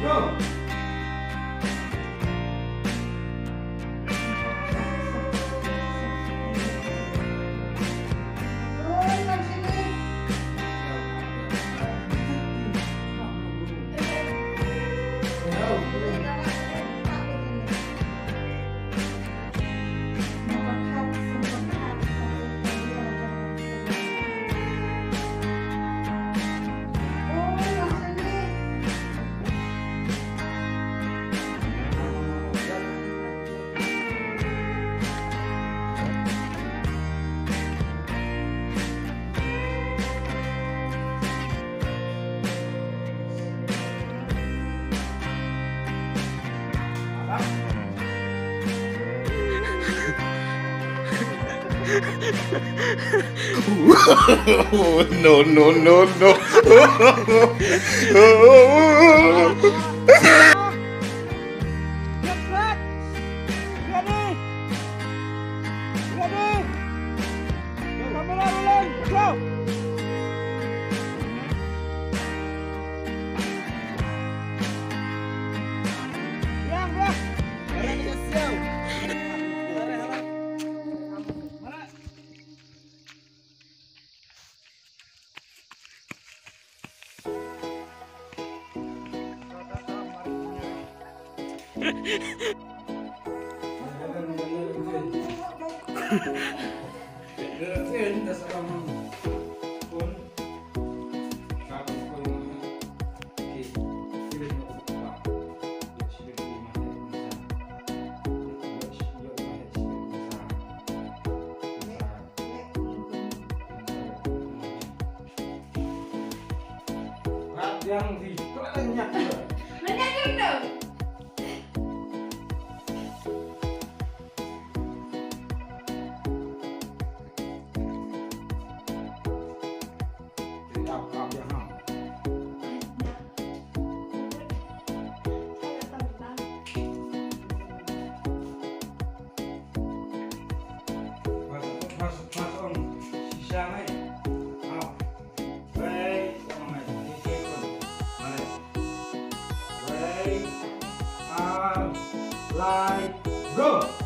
Go! no, no, no, no. Get back! yang di kelenyak. Kelenyak one, light, go!